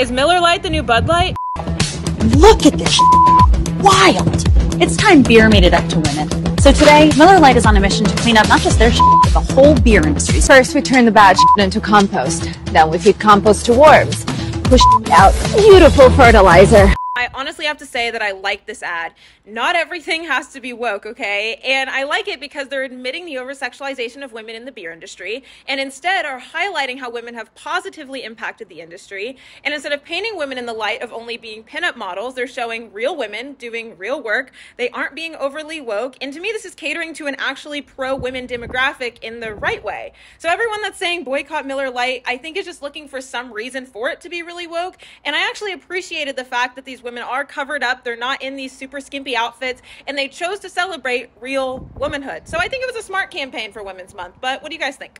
Is Miller Lite the new Bud Light? Look at this wild. It's time beer made it up to women. So today, Miller Lite is on a mission to clean up not just their shit, but the whole beer industry. First, we turn the bad into compost. Then we feed compost to worms. Push out beautiful fertilizer. I honestly have to say that I like this ad. Not everything has to be woke, okay? And I like it because they're admitting the over sexualization of women in the beer industry and instead are highlighting how women have positively impacted the industry. And instead of painting women in the light of only being pinup models, they're showing real women doing real work. They aren't being overly woke. And to me, this is catering to an actually pro women demographic in the right way. So everyone that's saying boycott Miller Lite, I think is just looking for some reason for it to be really woke. And I actually appreciated the fact that these women women are covered up. They're not in these super skimpy outfits, and they chose to celebrate real womanhood. So I think it was a smart campaign for Women's Month. But what do you guys think?